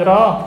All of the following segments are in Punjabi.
만들어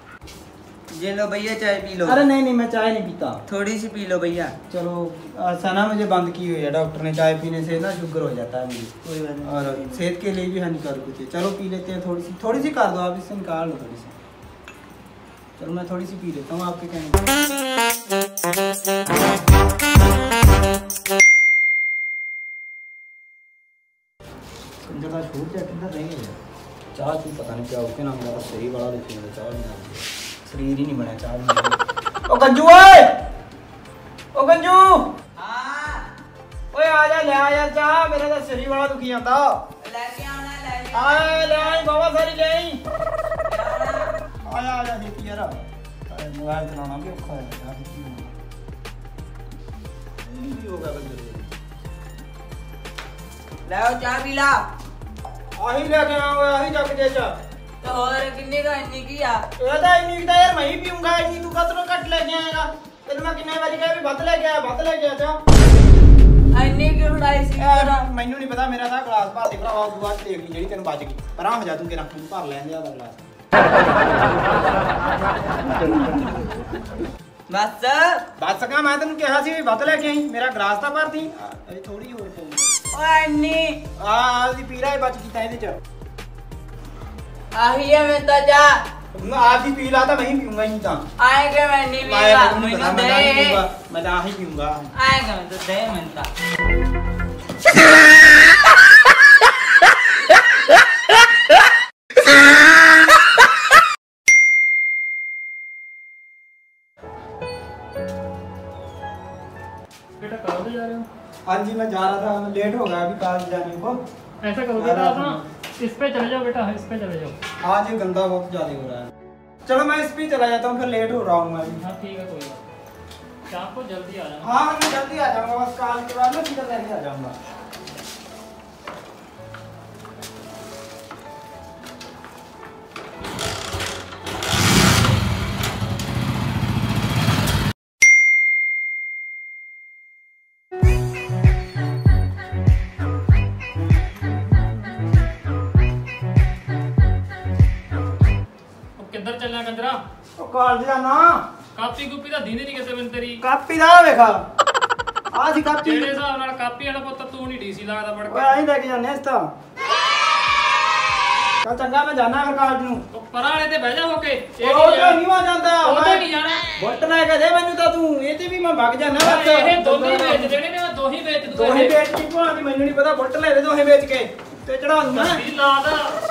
ये लो भैया चाय पी लो अरे नहीं नहीं मैं चाय नहीं पीता थोड़ी सी पी लो भैया चलो ऐसा ना मुझे बंद की हुई है डॉक्टर ने चाय पीने से ना शुगर हो जाता है मुझे कोई बात नहीं और सेहत के लिए भी हानिकारक होती है चलो पी लेते हैं थोड़ी सी थोड़ी सी कर दो आप इससे निकाल लो थोड़ी सी चलो मैं थोड़ी सी पी लेता हूँ आपके कहने छूट जाए कितना नहीं है चार पता नहीं क्या उसके नाम सही बड़ा देखेंगे चार ਸਰੀਰ ਹੀ ਨਹੀਂ ਬਣਿਆ ਚਾਹ ਉਹ ਗੰਜੂ ਓਏ ਉਹ ਗੰਜੂ ਹਾਂ ਓਏ ਆ ਜਾ ਲੈ ਆ ਯਾਰ ਚਾਹ ਮੇਰੇ ਦਾ ਸਰੀਰ ਵਾਲਾ ਦੁਖੀ ਜਾਂਦਾ ਲੈ ਕੇ ਆਉਣਾ ਲੈ ਕੇ ਆ ਲੈ ਆਈ ਬਾਬਾ ਸਾਰੀ ਲੈ ਆਈ ਆ ਜਾ ਆ ਜਾ ਦੇਖੀ ਯਾਰ ਮੋਬਾਈਲ ਚਲਾਉਣਾ ਵੀ ਔਖਾ ਹੈ ਯਾਰ ਕੀ ਹੋਣਾ ਵੀ ਹੋ ਗਿਆ ਲੈ ਚਾਹ ਪੀ ਲਾ ਆਹੀ ਲੈ ਕੇ ਆਉਂਦਾ ਆਹੀ ਜੱਗ ਦੇ ਚਾਹ ਤੇ ਹੋਰ ਕਿੰਨੇ ਦਾ ਇੰਨੀ ਕੀ ਆ ਇਹ ਤਾਂ ਇੰਨੀ ਤਾਂ ਯਾਰ ਮੈਂ ਹੀ ਪੀਉਂਗਾ ਇੰਨੀ ਤੂੰ ਕਦੋਂ ਘੱਟ ਲੈ ਕੇ ਆਏਗਾ ਤੈਨੂੰ ਮੈਂ ਕਿੰਨੇ ਵਾਰੀ ਕਿਹਾ ਵੀ ਵੱਧ ਲੈ ਕੇ ਆ ਵੱਧ ਲੈ ਕੇ ਆ ਜਾ ਇੰਨੀ ਕਿ ਫੜਾਈ ਸੀ ਮੈਨੂੰ ਨਹੀਂ ਪਤਾ ਮੇਰਾ ਤਾਂ ਗਲਾਸ ਭਰ ਦੇ ਭਰਾਵਾ ਉਹ ਬਾਅਦ ਦੇਖ ਲਈ ਜਿਹੜੀ ਤੈਨੂੰ ਬਚ ਗਈ ਪਰਾਂ ਹੋ ਜਾ ਤੂੰ ਕਿਹਨਾਂ ਨੂੰ ਭਰ ਲੈਂਦੇ ਆ ਗਲਾਸ ਬਸ ਬਸ ਕਾ ਮੈਂ ਤੈਨੂੰ ਕਿਹਾ ਸੀ ਵੀ ਵੱਧ ਲੈ ਕੇ ਆਈ ਮੇਰਾ ਗਲਾਸ ਤਾਂ ਭਰਦੀ ਇਹ ਥੋੜੀ ਹੋਰ ਪਊਗੀ ਓਏ ਇੰਨੀ ਆ ਆ ਦੀ ਪੀਰਾ ਹੀ ਬਚ ਗਈ ਤਾਂ ਇਹਦੇ ਚ आइए मैं तो जा मैं आज ही पी रहा था वहीं पीऊंगा ही था आएगा मैं नहीं पीऊंगा तो मैं तो दे मैं तो ही पीऊंगा आएगा मैं तो दे मैं तो हाँ जी मैं जा रहा था लेट हो गया अभी कहा जाने को ऐसा कहोगे तो इस पे चले जाओ बेटा इस पे चले जाओ आज ये गंदा बहुत ज्यादा हो रहा है चलो मैं इस पे चला जाता हूँ फिर लेट हो रहा हूँ मैं हाँ, ठीक है कोई बात शाम को जल्दी आ जाऊँगा हाँ मैं जल्दी आ जाऊँगा बस काल के बाद मैं सीधा जल्दी आ जाऊँगा ਕਿੱਧਰ ਚੱਲਿਆ ਕੰਦਰਾ ਉਹ ਕਾਲਜ ਦਾ ਨਾ ਕਾਪੀ ਕੁਪੀ ਦਾ ਦੀਨੇ ਨਹੀਂ ਕਿਤੇ ਮੈਨੂੰ ਤੇਰੀ ਕਾਪੀ ਦਾ ਵੇਖਾ ਆ ਸੀ ਕਾਪੀ ਤੇਰੇ ਹਿਸਾਬ ਨਾਲ ਕਾਪੀ ਵਾਲਾ ਪੁੱਤ ਤੂੰ ਨਹੀਂ ਡੀਸੀ ਲੱਗਦਾ ਪੜ ਕੇ ਓਏ ਲੈ ਕੇ ਜਾਣੇ ਇਸ ਤਾਂ ਚੱਲ ਚੰਗਾ ਮੈਂ ਜਾਣਾ ਫਿਰ ਕਾਲਜ ਨੂੰ ਉਹ ਪਰਾਂ ਵਾਲੇ ਤੇ ਬਹਿ ਜਾ ਹੋ ਕੇ ਉਹ ਤਾਂ ਨਹੀਂ ਆ ਜਾਂਦਾ ਉਹ ਤਾਂ ਨਹੀਂ ਜਾਣਾ ਬੁੱਟ ਲੈ ਕੇ ਦੇ ਮੈਨੂੰ ਤਾਂ ਤੂੰ ਇਹ ਤੇ ਵੀ ਮੈਂ ਵਗ ਜਾਣਾ ਬਸ ਇਹ ਦੋਨੇ ਵੇਚ ਦੇਣੇ ਨੇ ਮੈਂ ਦੋਹੀ ਵੇਚ ਦੂੰਗਾ ਦੋਹੀ ਵੇਚ ਕੀ ਭਾਵੇਂ ਮੈਨੂੰ ਨਹੀਂ ਪਤਾ ਬੁੱਟ ਲੈ ਦੇ ਦੋਹੀ ਵੇਚ ਕੇ ਤੇ ਚੜਾ ਦੂੰਗਾ ਲਾ ਦਾ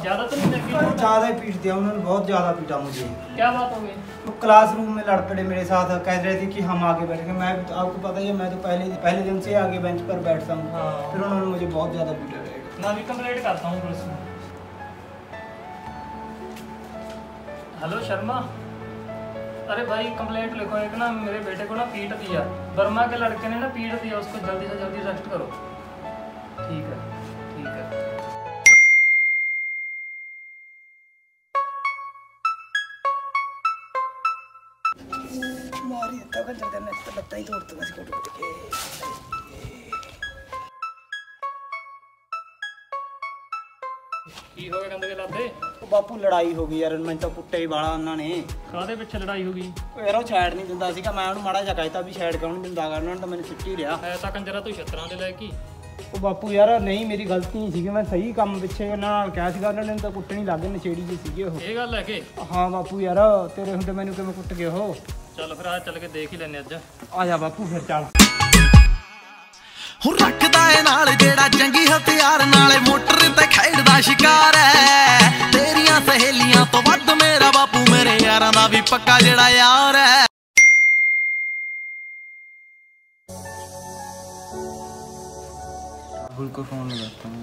ज्यादा पीट दिया उन्होंने बहुत ज्यादा पीटा मुझे क्या बात हो गई तो क्लासरूम में लड़ पड़े मेरे साथ कह रहे थे कि हम आगे बैठेंगे मैं आपको पता ही है मैं तो पहले पहले दिन से आगे बेंच पर बैठता हूँ हाँ। फिर उन्होंने मुझे बहुत ज्यादा पीटा मैं भी कंप्लेंट करता हूँ पुलिस हेलो शर्मा अरे भाई कंप्लेंट लिखो एक ना मेरे बेटे को ना पीट दिया वर्मा के लड़के ने ना पीट दिया उसको जल्दी से जल्दी अरेस्ट करो 많이 돌았던 맛이 ਕੀ ਹੋਇਆ ਕਹਿੰਦੇ ਕਿ ਲਾਦੇ ਬਾਪੂ ਲੜਾਈ ਹੋ ਗਈ ਯਾਰ ਮੈਨੂੰ ਤਾਂ ਕੁੱਟੇ ਹੀ ਵਾਲਾ ਉਹਨਾਂ ਨੇ ਕਾਹਦੇ ਪਿੱਛੇ ਲੜਾਈ ਹੋ ਗਈ ਯਾਰ ਉਹ ਛੈੜ ਨਹੀਂ ਦਿੰਦਾ ਸੀਗਾ ਮੈਂ ਉਹਨੂੰ ਮਾੜਾ ਜਿਹਾ ਕਹਿਤਾ ਵੀ ਛੈੜ ਕਿਉਂ ਨਹੀਂ ਦਿੰਦਾਗਾ ਉਹਨਾਂ ਨੇ ਤਾਂ ਮੈਨੂੰ ਸਿੱਟੀ ਰਿਹਾ ਐ ਤਾਂ ਕੰਜਰਾ ਤੂੰ ਛਤਰਾਂ ਦੇ ਲੈ ਕੀ ਉਹ ਬਾਪੂ ਯਾਰ ਨਹੀਂ ਮੇਰੀ ਗਲਤੀ ਨਹੀਂ ਸੀਗੀ ਮੈਂ ਸਹੀ ਕੰਮ ਪਿੱਛੇ ਉਹਨਾਂ ਨਾਲ ਕਿਹਾ ਸੀਗਾ ਉਹਨਾਂ ਨੇ ਤਾਂ ਕੁੱਟਣੀ ਲੱਗੇ ਨਸ਼ੇੜੀ ਜੀ ਸੀਗੇ ਉਹ ਇਹ ਗੱਲ ਲੈ ਕੇ ਹਾਂ ਬਾਪੂ ਯਾਰ ਤੇਰੇ ਹੁੰਦੇ ਮੈਨੂੰ ਕਿਵੇਂ ਕੁੱਟ ਗਏ ਉਹ ਚੱਲ ਫਿਰ ਆ ਚੱਲ ਕੇ ਦੇਖ ਹੀ ਲੈਨੇ ਅੱਜ ਆ ਜਾ ਬਾਪੂ ਫਿਰ ਚੱਲ ਹੁਣ ਰੱਖਦਾ ਏ ਨਾਲ ਜਿਹੜਾ ਚੰਗੀ ਹਥਿਆਰ ਨਾਲੇ ਮੋਟਰ ਤੇ ਖੇਡਦਾ ਸ਼ਿਕਾਰ ਐ ਤੇਰੀਆਂ ਸਹੇਲੀਆਂ ਤੋਂ ਵੱਧ ਮੇਰਾ ਬਾਪੂ ਮੇਰੇ ਯਾਰਾਂ ਦਾ ਵੀ ਪੱਕਾ ਜਿਹੜਾ ਯਾਰ ਐ राहुल को फोन लगाता हूँ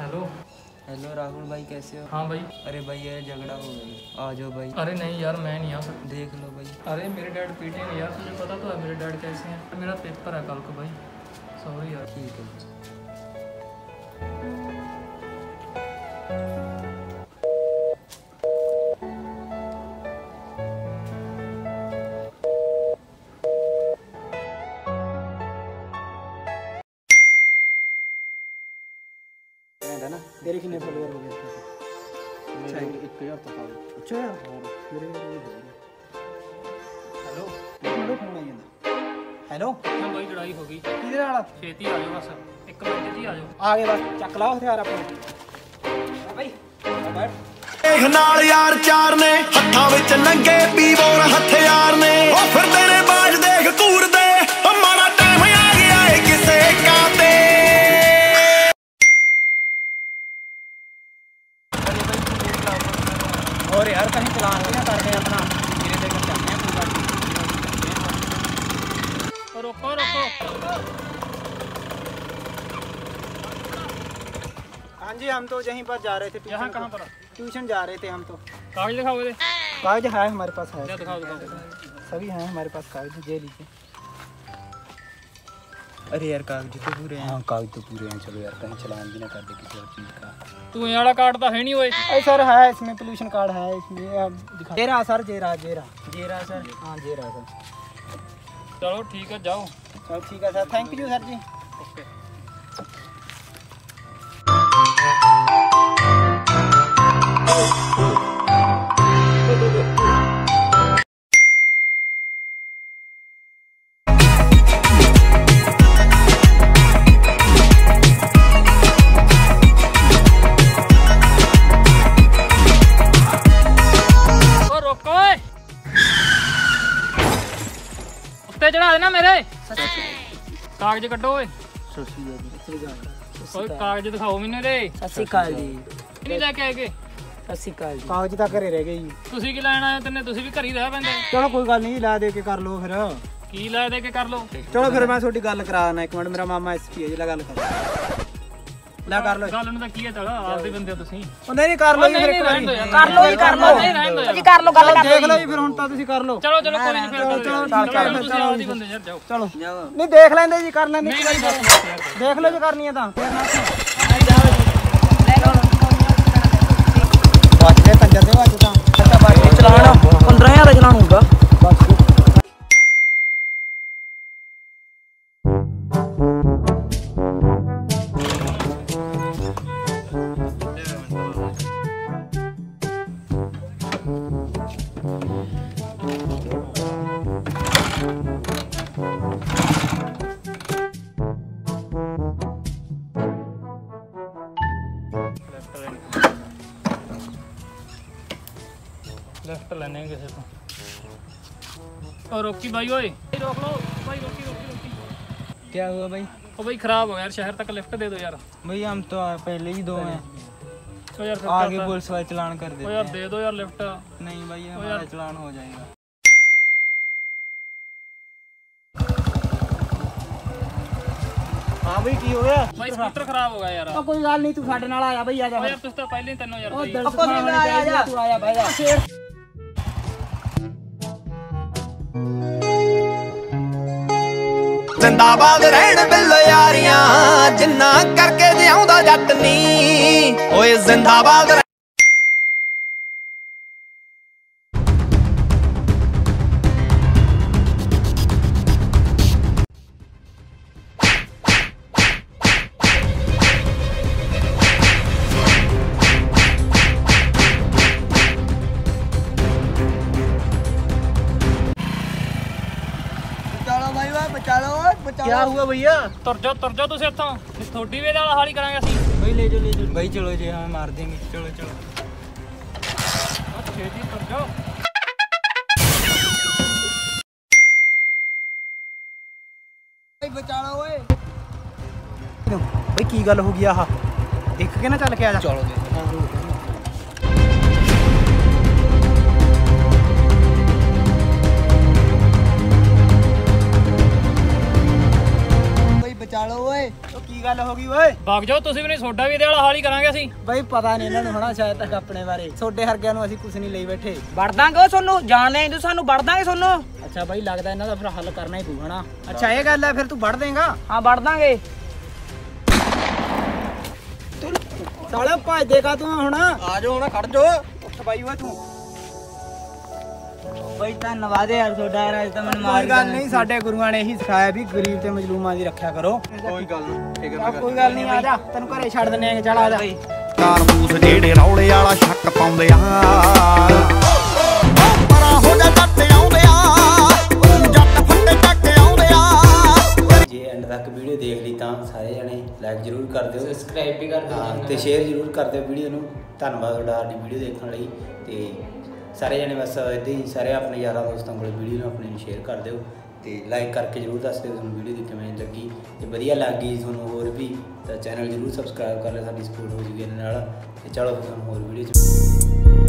हेलो हेलो राहुल भाई कैसे हो हाँ भाई अरे भाई यार झगड़ा हो गया आ जाओ भाई अरे नहीं यार मैं नहीं आ सकता देख लो भाई अरे मेरे डैड पीटे नहीं यार तुझे पता तो है मेरे डैड कैसे हैं मेरा पेपर है कल को भाई सॉरी यार ठीक है ਕਿੰਨੇ कितने फॉलोअर हो गए अच्छा एक हज़ार तो अच्छा मेरे ਹੈਲੋ ਮੈਨੂੰ ਫੋਨ ਆਈ ਜਾਂਦਾ ਹੈਲੋ ਨਾ ਬਾਈ ਲੜਾਈ ਹੋ ਗਈ ਕਿਹਦੇ ਨਾਲ ਛੇਤੀ ਆ ਜਾਓ ਬਸ ਇੱਕ ਮਿੰਟ ਜੀ ਆ ਜਾਓ ਆ ਗਏ ਬਸ ਚੱਕ ਲਾ ਹਥਿਆਰ ਆਪਾਂ ਬਾਈ ਬਾਈ ਦੇਖ ਨਾਲ ਯਾਰ ਚਾਰ ਨੇ ਹੱਥਾਂ ਵਿੱਚ ਨੰਗੇ ਪੀਵੋਰ ਹਥਿਆਰ ਨੇ ਉਹ ਫਿਰ ਤੇਰੇ ਬਾਜ ਦੇਖ ਕੂਰ चलान करते अपना हैं पूरा रोको रोको हाँ जी हम तो यहीं पर जा रहे थे पर ट्यूशन जा रहे थे हम तो कागज दिखाओ कागज है हमारे पास है दिखाओ दिखाओ सभी हैं हमारे पास कागज दे लीजिए अरे यार कागज तो पूरे हैं हाँ कागज तो पूरे हैं चलो यार कहीं चलान भी ना कर दे किसी और चीज़ का तू ये वाला कार्ड तो है नहीं ओए अरे सर है इसमें पोल्यूशन कार्ड है इसमें आप दिखा जेरा सर जेरा जेरा जेरा सर हाँ जेरा सर चलो ठीक है जाओ चलो ठीक है sir thank you sir ji okay okay. ਮੇਰੇ ਕਾਗਜ਼ ਕੱਢੋ ਓਏ ਸਸੀ ਕਾਗਜ਼ ਦਿਖਾਓ ਮੈਨੂੰ ਰੇ ਸਸੀ ਕਾਲ ਜੀ ਨਹੀਂ ਲੈ ਕੇ ਆਏਗੇ ਸਸੀ ਕਾਲ ਜੀ ਕਾਗਜ਼ ਤਾਂ ਘਰੇ ਰਹਿ ਗਏ ਜੀ ਤੁਸੀਂ ਕੀ ਲੈਣ ਆਏ ਤੈਨੇ ਤੁਸੀਂ ਵੀ ਘਰੇ ਰਹਿ ਪੈਂਦੇ ਚਲੋ ਕੋਈ ਗੱਲ ਨਹੀਂ ਲੈ ਦੇ ਕੇ ਕਰ ਲਓ ਫਿਰ ਕੀ ਲੈ ਦੇ ਕੇ ਕਰ ਲਓ ਚਲੋ ਫਿਰ ਮੈਂ ਤੁਹਾਡੀ ਗੱਲ ਕਰਾਉਣਾ ਇੱਕ ਮਿੰਟ ਮੇਰਾ ਮਾਮਾ ਐਸਪੀ ਹੈ ਜੀ ਗੱਲ ਕਰਦਾ ਲੈ ਕਰ ਲੋ ਗੱਲ ਨੂੰ ਤਾਂ ਕੀ ਹੈ ਆਪ ਆਪਦੇ ਬੰਦੇ ਹੋ ਤੁਸੀਂ ਉਹ ਨਹੀਂ ਨਹੀਂ ਕਰ ਲੋ ਜੀ ਫਿਰ ਕਰ ਲੋ ਜੀ ਕਰ ਲੋ ਜੀ ਕਰ ਲੋ ਗੱਲ ਕਰ ਦੇਖ ਲੋ ਜੀ ਫਿਰ ਹੁਣ ਤਾਂ ਤੁਸੀਂ ਕਰ ਲੋ ਚਲੋ ਚਲੋ ਕੋਈ ਨਹੀਂ ਫਿਰ ਚਲੋ ਚਲੋ ਚਲੋ ਆਪਦੇ ਬੰਦੇ ਯਾਰ ਜਾਓ ਚਲੋ ਨਹੀਂ ਦੇਖ ਲੈਂਦੇ ਜੀ ਕਰ ਲੈਂਦੇ ਦੇਖ ਲਓ ਜੀ ਕਰਨੀ ਹੈ ਤਾਂ ਫਿਰ ਨਾ ਦੇ ਵਾਜੇ ਤਾਂ ਅੱਛਾ ਬਾਕੀ ਚਲਾਣਾ 15000 ਦਾ ਚਲਾਣਾ ਹੁੰਦਾ रोकी भाई ओए रोक लो भाई रोकी रोकी रोकी क्या हुआ भाई ओ भाई खराब हो यार शहर तक लिफ्ट दे दो यार भाई हम तो पहले ही दो हैं तो यार आगे पुलिस वाले चालान कर दे यार दे दो यार लिफ्ट नहीं भाई हमारा चालान हो जाएगा हाँ भाई की हो गया भाई स्कूटर खराब हो गया यार कोई गल नहीं तू ਨਹੀਂ नाल आया भाई आ जा यार तू तो पहले ही तन्नो यार ओ दर्द तो आया ਦਰਦ तू आया भाई ਆਇਆ ਜ਼ਿੰਦਾਬਾਦ ਰਹਿਣ ਬਿੱਲ ਯਾਰੀਆਂ ਜਿੰਨਾ ਕਰਕੇ ਜਿਉਂਦਾ ਜੱਟ ਨਹੀਂ ਓਏ ਜ਼ਿੰਦਾਬਾਦ क्या हाँ। हुआ भैया तुर जाओ तुर जाओ तुम इतो थोड़ी वेद वाला हाली करा अभी भाई ले जाओ ले जाओ भाई चलो जी हाँ मार देंगे चलो चलो हाँ, भाई की गल हो गया देख के ना चल के आ चलो देखो ਚੱਲ ਓਏ ਉਹ ਕੀ ਗੱਲ ਹੋ ਗਈ ਓਏ ਵਗ ਜਾਓ ਤੁਸੀਂ ਵੀ ਨਹੀਂ ਸੋਡਾ ਵੀ ਇਹਦੇ ਵਾਲਾ ਹਾਲ ਹੀ ਕਰਾਂਗੇ ਅਸੀਂ ਬਈ ਪਤਾ ਨਹੀਂ ਇਹਨਾਂ ਨੂੰ ਹੋਣਾ ਸ਼ਾਇਦ ਤੱਕ ਆਪਣੇ ਬਾਰੇ ਸੋਡੇ ਹਰਗਿਆਂ ਨੂੰ ਅਸੀਂ ਕੁਝ ਨਹੀਂ ਲਈ ਬੈਠੇ ਵੜਦਾਂਗੇ ਦਾਂਗੇ ਉਹ ਤੁਹਾਨੂੰ ਜਾਣ ਲੈ ਤੂੰ ਸਾਨੂੰ ਵੜਦਾਂਗੇ ਦਾਂਗੇ ਤੁਹਾਨੂੰ ਅੱਛਾ ਬਾਈ ਲੱਗਦਾ ਇਹਨਾਂ ਦਾ ਫਿਰ ਹੱਲ ਕਰਨਾ ਹੀ ਪਊ ਹਨਾ ਅੱਛਾ ਇਹ ਗੱਲ ਹੈ ਫਿਰ ਤੂੰ ਵੜ ਦੇਂਗਾ ਹਾਂ ਵੜਦਾਂਗੇ ਦਾਂਗੇ ਸਾਲਾ ਭੱਜ ਦੇਗਾ ਤੂੰ ਹੁਣ ਆਜੋ ਜਾ ਹੁਣ ਖੜ ਜਾ ਉੱਠ ਬਾਈ ਓਏ ਤੂੰ ਬਈ ਧੰਨਵਾਦ ਯਾਰ ਤੁਹਾਡਾ ਯਾਰ ਅੱਜ ਤਾਂ ਮੈਨੂੰ ਮਾਰ ਕੋਈ ਗੱਲ ਨਹੀਂ ਸਾਡੇ ਗੁਰੂਆਂ ਨੇ ਇਹੀ ਸਿਖਾਇਆ ਵੀ ਗਰੀਬ ਤੇ ਮਜਲੂਮਾਂ ਦੀ ਰੱਖਿਆ ਕਰੋ ਕੋਈ ਗੱਲ ਨਹੀਂ ਕੋਈ ਗੱਲ ਨਹੀਂ ਆ ਜਾ ਤੈਨੂੰ ਘਰੇ ਛੱਡ ਦਿੰਨੇ ਆ ਚੱਲ ਆ ਜਾ ਕਾਰਮੂਸ ਜਿਹੜੇ ਰੌਲੇ ਵਾਲਾ ਛੱਕ ਪਾਉਂਦੇ ਆ ਪਰਾ ਹੋ ਜਾ ਜੱਟ ਜੇ ਐਂਡ ਤੱਕ ਵੀਡੀਓ ਦੇਖ ਲਈ ਤਾਂ ਸਾਰੇ ਜਣੇ ਲਾਈਕ ਜ਼ਰੂਰ ਕਰ ਦਿਓ ਸਬਸਕ੍ਰਾਈਬ ਵੀ ਕਰ ਦਿਓ ਤੇ ਸ਼ੇਅਰ ਜ਼ਰੂਰ ਕਰ ਦਿਓ ਵੀਡੀਓ ਨੂੰ ਧੰਨਵਾਦ ਤੁਹਾਡਾ ਆਰਡੀ ਵੀਡੀਓ ਦੇਖਣ ਲਈ ਤੇ ਸਾਰੇ ਜਣੇ ਬਸ ਇਦਾਂ ਹੀ ਸਾਰੇ ਆਪਣੇ ਯਾਰਾਂ ਦੋਸਤਾਂ ਕੋਲ ਵੀਡੀਓ ਨੂੰ ਆਪਣੇ ਨੂੰ ਸ਼ੇਅਰ ਕਰ ਦਿਓ ਤੇ ਲਾਈਕ ਕਰਕੇ ਜਰੂਰ ਦੱਸ ਦਿਓ ਤੁਹਾਨੂੰ ਵੀਡੀਓ ਦੀ ਕਿਵੇਂ ਲੱਗੀ ਤੇ ਵਧੀਆ ਲੱਗੀ ਤੁਹਾਨੂੰ ਹੋਰ ਵੀ ਤਾਂ ਚੈਨਲ ਜਰੂਰ ਸਬਸਕ੍ਰਾਈਬ ਕਰ ਲੈ ਸਾਡੀ ਸਪੋਰਟ ਹੋ ਜੂਗੀ ਇਹਨਾਂ ਨਾਲ ਤੇ ਚਲੋ ਤੁਹਾਨੂੰ ਹੋਰ ਵੀਡੀਓ ਚ